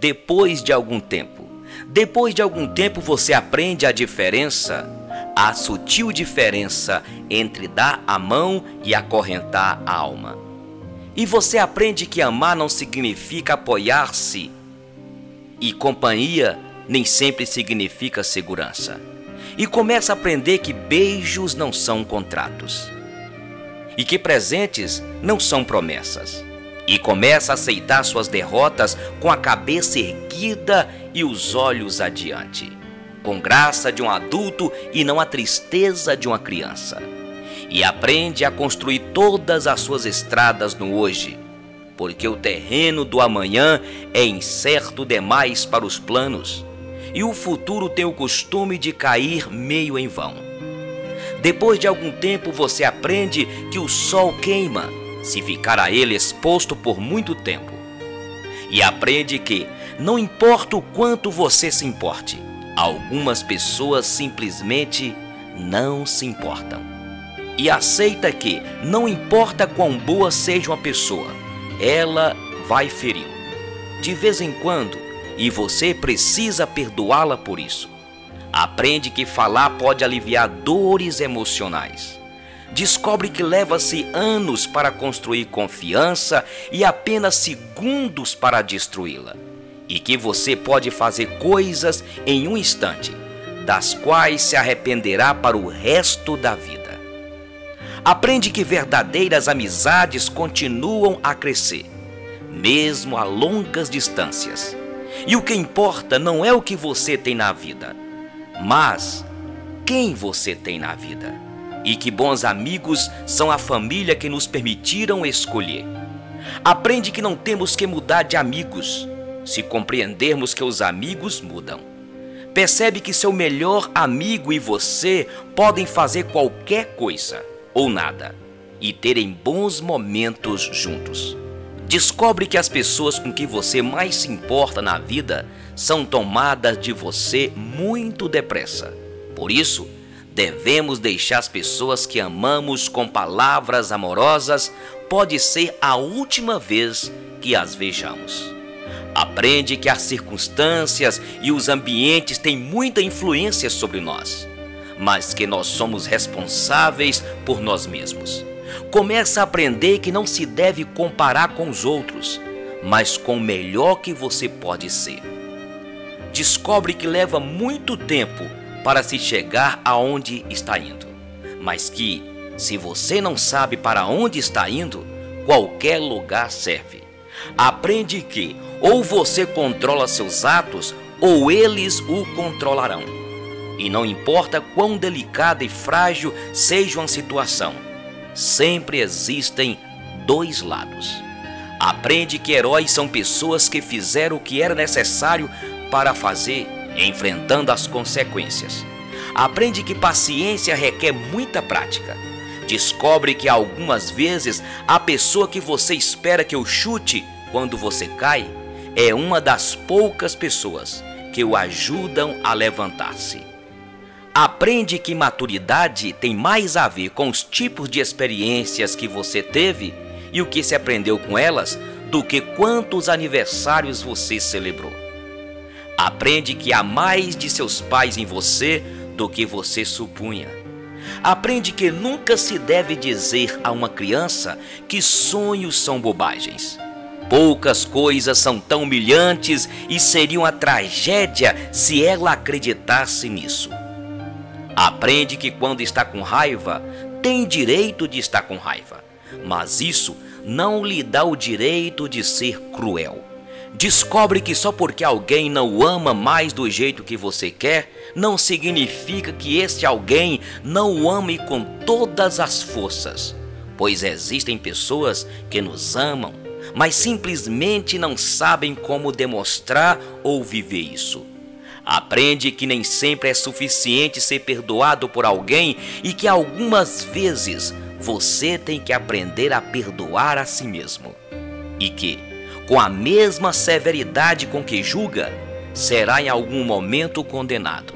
depois de algum tempo. Depois de algum tempo você aprende a diferença, a sutil diferença entre dar a mão e acorrentar a alma. E você aprende que amar não significa apoiar-se e companhia nem sempre significa segurança. E começa a aprender que beijos não são contratos e que presentes não são promessas. E começa a aceitar suas derrotas com a cabeça erguida e os olhos adiante, com graça de um adulto e não a tristeza de uma criança. E aprende a construir todas as suas estradas no hoje, porque o terreno do amanhã é incerto demais para os planos, e o futuro tem o costume de cair meio em vão. Depois de algum tempo você aprende que o sol queima se ficar a ele exposto por muito tempo. E aprende que, não importa o quanto você se importe, algumas pessoas simplesmente não se importam. E aceita que, não importa quão boa seja uma pessoa, ela vai feri-lo. De vez em quando, e você precisa perdoá-la por isso. Aprende que falar pode aliviar dores emocionais. Descobre que leva-se anos para construir confiança e apenas segundos para destruí-la. E que você pode fazer coisas em um instante, das quais se arrependerá para o resto da vida. Aprende que verdadeiras amizades continuam a crescer, mesmo a longas distâncias. E o que importa não é o que você tem na vida, mas quem você tem na vida. E que bons amigos são a família que nos permitiram escolher. Aprende que não temos que mudar de amigos, se compreendermos que os amigos mudam. Percebe que seu melhor amigo e você podem fazer qualquer coisa ou nada e terem bons momentos juntos. Descobre que as pessoas com quem você mais se importa na vida são tomadas de você muito depressa. Por isso, devemos deixar as pessoas que amamos com palavras amorosas, pode ser a última vez que as vejamos. Aprende que as circunstâncias e os ambientes têm muita influência sobre nós, mas que nós somos responsáveis por nós mesmos começa a aprender que não se deve comparar com os outros, mas com o melhor que você pode ser. Descobre que leva muito tempo para se chegar aonde está indo, mas que, se você não sabe para onde está indo, qualquer lugar serve. Aprende que ou você controla seus atos ou eles o controlarão. E não importa quão delicada e frágil seja uma situação, sempre existem dois lados. Aprende que heróis são pessoas que fizeram o que era necessário para fazer, enfrentando as consequências. Aprende que paciência requer muita prática. Descobre que algumas vezes a pessoa que você espera que o chute quando você cai é uma das poucas pessoas que o ajudam a levantar-se. Aprende que maturidade tem mais a ver com os tipos de experiências que você teve e o que se aprendeu com elas do que quantos aniversários você celebrou. Aprende que há mais de seus pais em você do que você supunha. Aprende que nunca se deve dizer a uma criança que sonhos são bobagens. Poucas coisas são tão humilhantes e seriam a tragédia se ela acreditasse nisso. Aprende que quando está com raiva, tem direito de estar com raiva, mas isso não lhe dá o direito de ser cruel. Descobre que só porque alguém não o ama mais do jeito que você quer, não significa que este alguém não o ame com todas as forças. Pois existem pessoas que nos amam, mas simplesmente não sabem como demonstrar ou viver isso. Aprende que nem sempre é suficiente ser perdoado por alguém e que algumas vezes você tem que aprender a perdoar a si mesmo. E que, com a mesma severidade com que julga, será em algum momento condenado.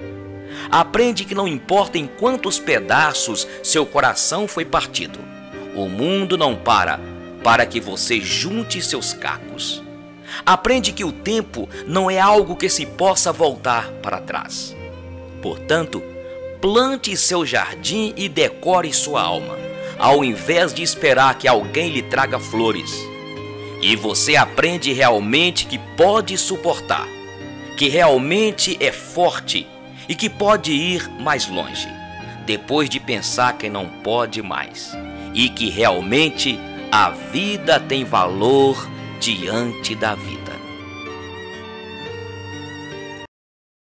Aprende que não importa em quantos pedaços seu coração foi partido, o mundo não para para que você junte seus cacos. Aprende que o tempo não é algo que se possa voltar para trás. Portanto, plante seu jardim e decore sua alma, ao invés de esperar que alguém lhe traga flores. E você aprende realmente que pode suportar, que realmente é forte e que pode ir mais longe, depois de pensar que não pode mais, e que realmente a vida tem valor diante da vida.